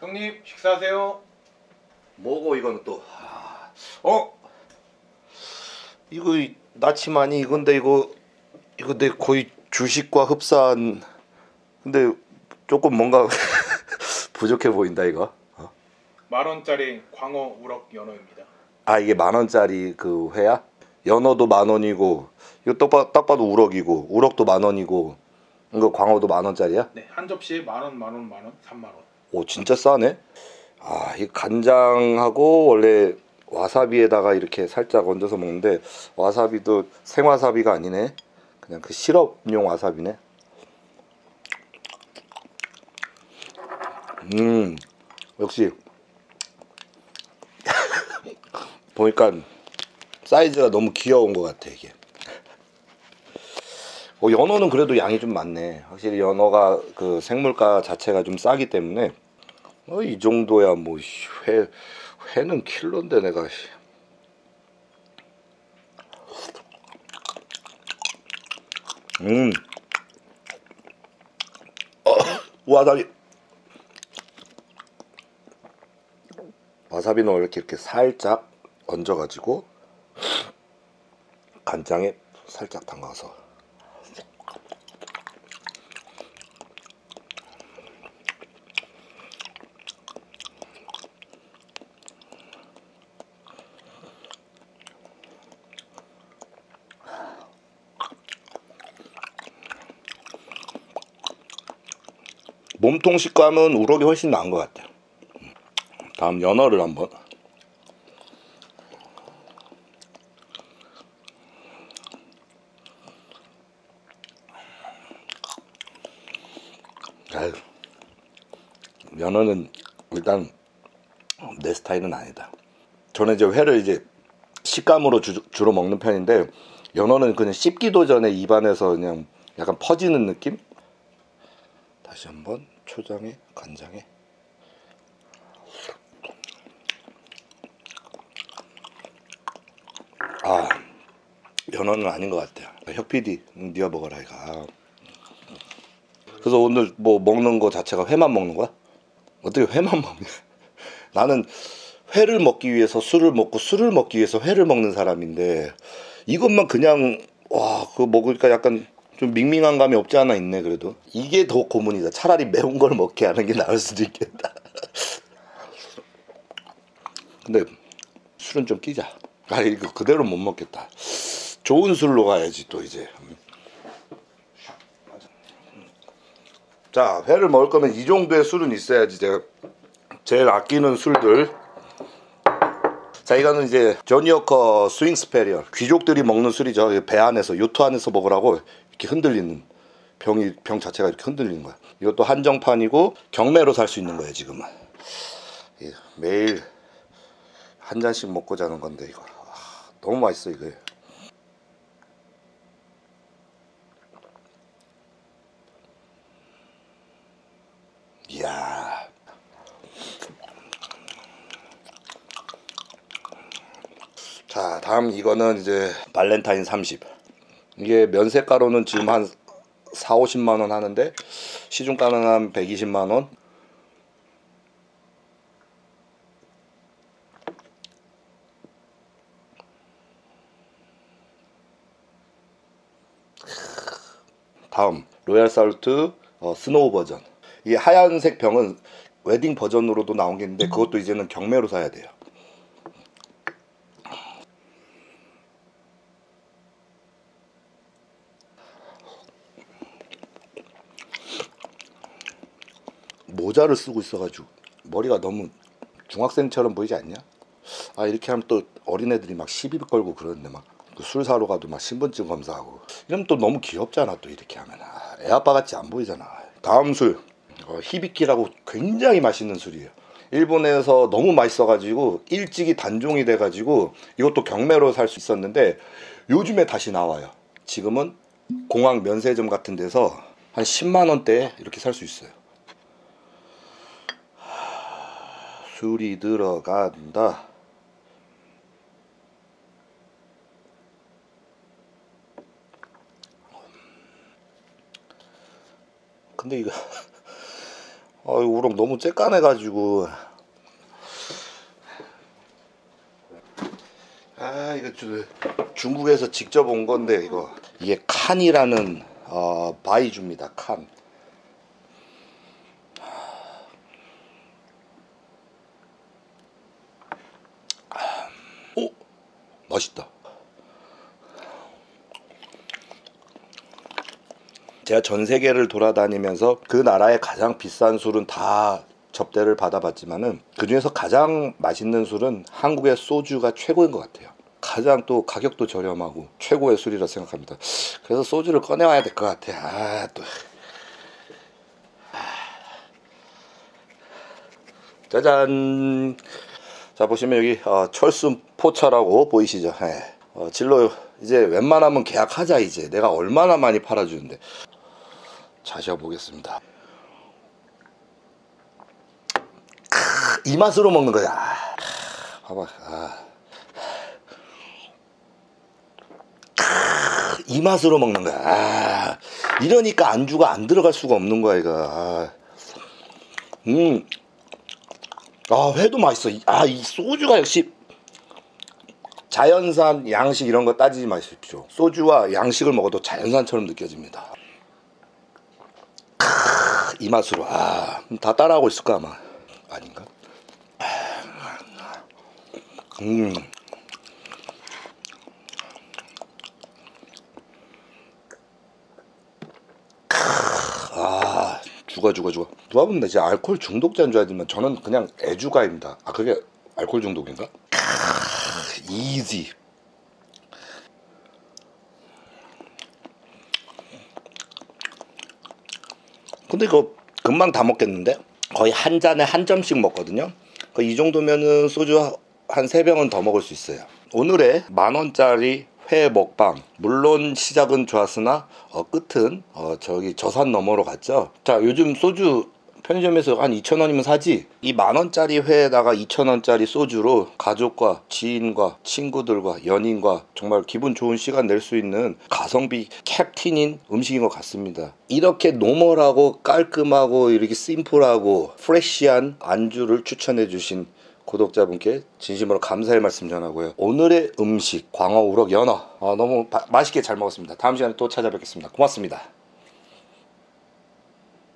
형님 식사하세요. 뭐고 이거는 또 아, 어? 이거 이- 나치마니 이건데 이거 이거 내 거의 주식과 흡사한 근데 조금 뭔가 부족해 보인다 이거 어? 만 원짜리 광어 우럭 연어입니다. 아 이게 만 원짜리 그 회야? 연어도 만 원이고 이거 딱, 봐, 딱 봐도 우럭이고 우럭도 만 원이고 이거 광어도 만 원짜리야? 네, 한 접시에 만 원, 만 원, 만 원, 3만 원. 오 진짜 싸네. 아, 이 간장하고 원래 와사비에다가 이렇게 살짝 얹어서 먹는데 와사비도 생와사비가 아니네. 그냥 그 시럽용 와사비네. 음, 역시 보니까 사이즈가 너무 귀여운 것 같아 이게. 어, 연어는 그래도 양이 좀 많네. 확실히 연어가 그 생물가 자체가 좀 싸기 때문에 어, 이 정도야 뭐 회 회는 킬로인데 내가 씨. 음 어, 와사비 와사비는 이렇게 이렇게 살짝 얹어가지고 간장에 살짝 담가서 몸통 식감은 우럭이 훨씬 나은 것 같아요. 다음 연어를 한번. 아유, 연어는 일단 내 스타일은 아니다. 저는 이제 회를 이제 식감으로 주, 주로 먹는 편인데 연어는 그냥 씹기도 전에 입안에서 그냥 약간 퍼지는 느낌? 다시 한번 초장에 간장에 아 연어는 아닌 것 같아요 혁 PD 니가 먹어라 이거 아. 그래서 오늘 뭐 먹는 거 자체가 회만 먹는 거야? 어떻게 회만 먹냐 나는 회를 먹기 위해서 술을 먹고 술을 먹기 위해서 회를 먹는 사람인데 이것만 그냥 와 그거 먹으니까 약간 좀 밍밍한 감이 없지 않아 있네 그래도. 이게 더 고문이다. 차라리 매운 걸 먹게 하는 게 나을 수도 있겠다. 근데 술은 좀 끼자. 아 이거 그대로 못 먹겠다. 좋은 술로 가야지 또 이제. 자 회를 먹을 거면 이 정도의 술은 있어야지 제가 제일 아끼는 술들. 자 이거는 이제 Johnnie Walker Swing Superior. 귀족들이 먹는 술이죠. 배 안에서 요트 안에서 먹으라고 이렇게 흔들리는 병이 병 자체가 이렇게 흔들리는 거야. 이것도 한정판이고 경매로 살 수 있는 거예요 지금은. 예, 매일 한 잔씩 먹고 자는 건데 이거. 아, 너무 맛있어 이거. 이야. 자 다음 이거는 이제 발렌타인 30 이게 면세가로는 지금 한 4, 50만 원 하는데 시중가는 한 120만 원. 다음 Royal Salute 어, snow 버전. 이 하얀색 병은 웨딩 버전으로도 나온 게 있는데 그것도 이제는 경매로 사야 돼요 모자를 쓰고 있어가지고 머리가 너무 중학생처럼 보이지 않냐? 아 이렇게 하면 또 어린애들이 막 시비 걸고 그러는데 막 술 사러 가도 막 신분증 검사하고. 이러면 또 너무 귀엽잖아 또 이렇게 하면. 아, 애 아빠 같이 안 보이잖아. 다음 술. 어, 히비키라고 굉장히 맛있는 술이에요. 일본에서 너무 맛있어가지고 일찍이 단종이 돼가지고 이것도 경매로 살 수 있었는데 요즘에 다시 나와요. 지금은 공항 면세점 같은 데서 한 10만 원대에 이렇게 살 수 있어요 술이 들어간다. 근데 이거 아 우럭 너무 쬐깐해 가지고 아 이거 주, 중국에서 직접 온 건데 이거 이게 칸이라는 어, 바이주입니다 칸 맛있다 제가 전 세계를 돌아다니면서 그 나라의 가장 비싼 술은 다 접대를 받아봤지만은 그 중에서 가장 맛있는 술은 한국의 소주가 최고인 것 같아요. 가장 또 가격도 저렴하고 최고의 술이라 생각합니다. 그래서 소주를 꺼내와야 될 것 같아. 아 또. 짜잔. 자 보시면 여기 어, 철순 포차라고 보이시죠? 예. 어, 진로 이제 웬만하면 계약하자 이제 내가 얼마나 많이 팔아주는데 자셔 보겠습니다. 이 맛으로 먹는 거야. 아, 봐봐. 아. 이 맛으로 먹는 거야. 아, 이러니까 안주가 안 들어갈 수가 없는 거야, 이거. 아. 음. 아, 회도 맛있어. 이- 아, 이 소주가 역시 자연산, 양식 이런 거 따지지 마십시오. 소주와 양식을 먹어도 자연산처럼 느껴집니다. 크, 이 맛으로. 아, 다 따라하고 있을까 아마. 아닌가? 음. 죽어 누가 보면 나 진짜 알코올 중독자인 줄 알지만 저는 그냥 애주가입니다. 아 그게 알코올 중독인가? 크, 이지. 근데 이거 금방 다 먹겠는데? 거의 한 잔에 한 점씩 먹거든요. 그이 정도면은 소주 한 세 병은 더 먹을 수 있어요. 오늘의 만 원짜리 회 먹방. 물론 시작은 좋았으나 어, 끝은 어, 저기 저산 너머로 갔죠. 자 요즘 소주 편의점에서 한 2,000원이면 사지. 이 만원짜리 회에다가 2,000원짜리 소주로 가족과 지인과 친구들과 연인과 정말 기분 좋은 시간 낼 수 있는 가성비 캡틴인 음식인 것 같습니다. 이렇게 normal하고 깔끔하고 이렇게 심플하고 fresh한 안주를 추천해 주신 구독자분께 진심으로 감사의 말씀 전하고요. 오늘의 음식 광어 우럭 연어 아, 너무 바- 맛있게 잘 먹었습니다. 다음 시간에 또 찾아뵙겠습니다. 고맙습니다.